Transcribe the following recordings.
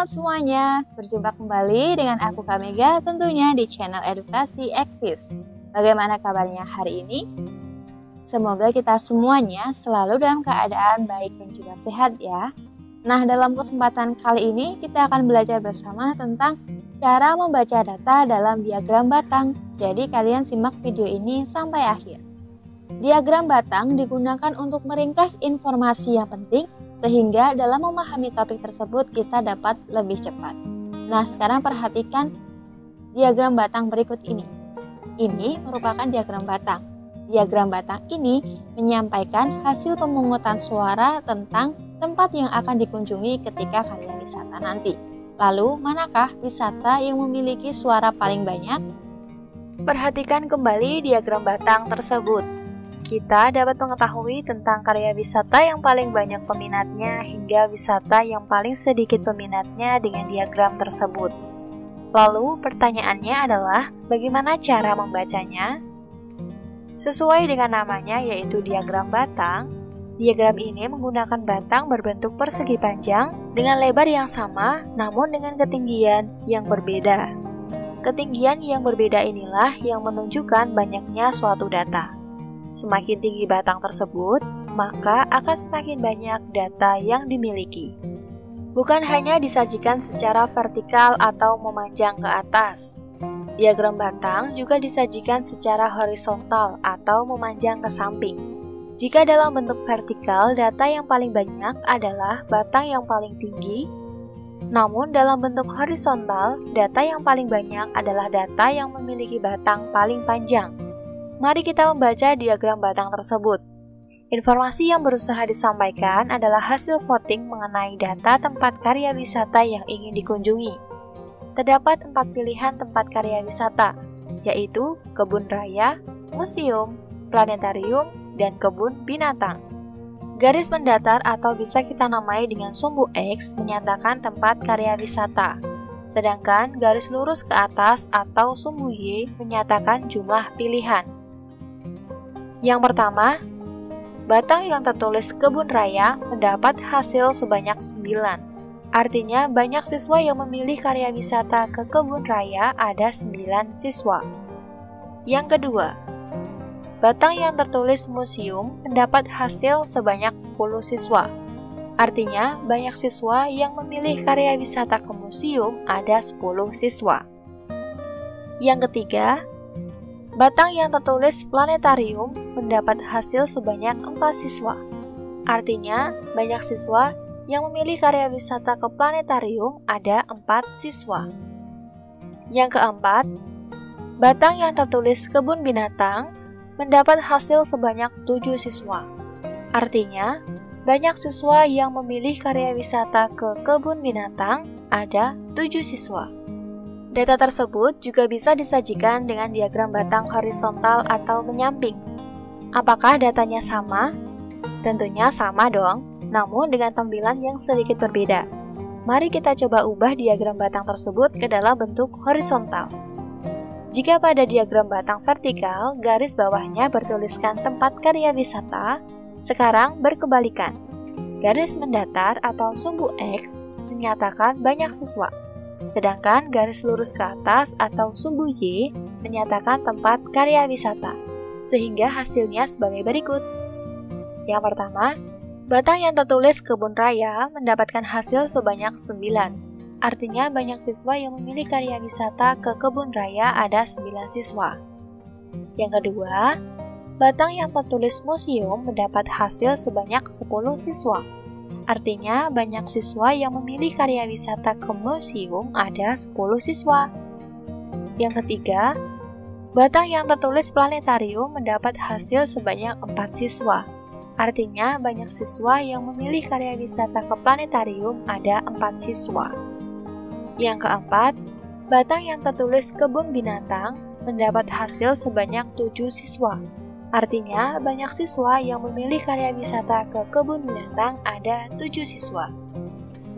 Semuanya, berjumpa kembali dengan aku Kamega tentunya di channel Edukasi Eksis. Bagaimana kabarnya hari ini? Semoga kita semuanya selalu dalam keadaan baik dan juga sehat ya. Nah, dalam kesempatan kali ini kita akan belajar bersama tentang cara membaca data dalam diagram batang. Jadi kalian simak video ini sampai akhir. Diagram batang digunakan untuk meringkas informasi yang penting sehingga dalam memahami topik tersebut kita dapat lebih cepat. Nah, sekarang perhatikan diagram batang berikut ini. Ini merupakan diagram batang. Diagram batang ini menyampaikan hasil pemungutan suara tentang tempat yang akan dikunjungi ketika kalian wisata nanti. Lalu, manakah wisata yang memiliki suara paling banyak? Perhatikan kembali diagram batang tersebut kita dapat mengetahui tentang karya wisata yang paling banyak peminatnya hingga wisata yang paling sedikit peminatnya dengan diagram tersebut. Lalu, pertanyaannya adalah bagaimana cara membacanya? Sesuai dengan namanya yaitu diagram batang, diagram ini menggunakan batang berbentuk persegi panjang dengan lebar yang sama namun dengan ketinggian yang berbeda. Ketinggian yang berbeda inilah yang menunjukkan banyaknya suatu data. Semakin tinggi batang tersebut, maka akan semakin banyak data yang dimiliki. Bukan hanya disajikan secara vertikal atau memanjang ke atas. Diagram batang juga disajikan secara horizontal atau memanjang ke samping. Jika dalam bentuk vertikal, data yang paling banyak adalah batang yang paling tinggi, namun dalam bentuk horizontal, data yang paling banyak adalah data yang memiliki batang paling panjang. Mari kita membaca diagram batang tersebut. Informasi yang berusaha disampaikan adalah hasil voting mengenai data tempat karya wisata yang ingin dikunjungi. Terdapat empat pilihan tempat karya wisata, yaitu kebun raya, museum, planetarium, dan kebun binatang. Garis mendatar atau bisa kita namai dengan sumbu X menyatakan tempat karya wisata, sedangkan garis lurus ke atas atau sumbu Y menyatakan jumlah pilihan. Yang pertama, batang yang tertulis kebun raya mendapat hasil sebanyak 9. Artinya banyak siswa yang memilih karya wisata ke kebun raya ada 9 siswa. Yang kedua, batang yang tertulis museum mendapat hasil sebanyak 10 siswa. Artinya, banyak siswa yang memilih karya wisata ke museum ada 10 siswa. Yang ketiga, Batang yang tertulis planetarium mendapat hasil sebanyak 4 siswa. Artinya, banyak siswa yang memilih karya wisata ke planetarium ada 4 siswa. Yang keempat, batang yang tertulis kebun binatang mendapat hasil sebanyak 7 siswa. Artinya, banyak siswa yang memilih karya wisata ke kebun binatang ada 7 siswa. Data tersebut juga bisa disajikan dengan diagram batang horizontal atau menyamping. Apakah datanya sama? Tentunya sama dong, namun dengan tampilan yang sedikit berbeda. Mari kita coba ubah diagram batang tersebut ke dalam bentuk horizontal. Jika pada diagram batang vertikal, garis bawahnya bertuliskan tempat karya wisata, sekarang berkebalikan. Garis mendatar atau sumbu X menyatakan banyak siswa. Sedangkan garis lurus ke atas atau sumbu Y menyatakan tempat karya wisata, sehingga hasilnya sebagai berikut. Yang pertama, batang yang tertulis kebun raya mendapatkan hasil sebanyak 9. Artinya banyak siswa yang memilih karya wisata ke kebun raya ada 9 siswa. Yang kedua, batang yang tertulis museum mendapat hasil sebanyak 10 siswa. Artinya, banyak siswa yang memilih karya wisata ke museum ada 10 siswa. Yang ketiga, batang yang tertulis planetarium mendapat hasil sebanyak 4 siswa. Artinya, banyak siswa yang memilih karya wisata ke planetarium ada 4 siswa. Yang keempat, batang yang tertulis kebun binatang mendapat hasil sebanyak 7 siswa. Artinya, banyak siswa yang memilih karya wisata ke kebun binatang ada 7 siswa.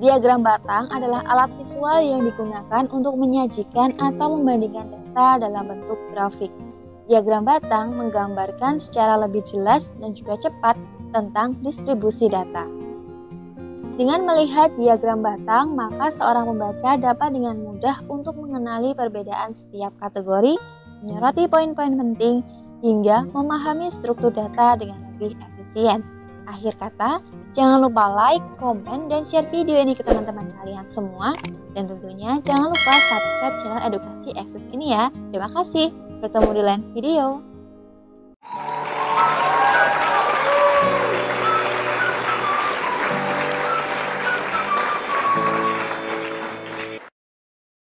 Diagram batang adalah alat visual yang digunakan untuk menyajikan atau membandingkan data dalam bentuk grafik. Diagram batang menggambarkan secara lebih jelas dan juga cepat tentang distribusi data. Dengan melihat diagram batang, maka seorang pembaca dapat dengan mudah untuk mengenali perbedaan setiap kategori, menyoroti poin-poin penting, hingga memahami struktur data dengan lebih efisien. Akhir kata, jangan lupa like, komen, dan share video ini ke teman-teman kalian semua. Dan tentunya jangan lupa subscribe channel Edukasi Akses ini ya. Terima kasih. Bertemu di lain video.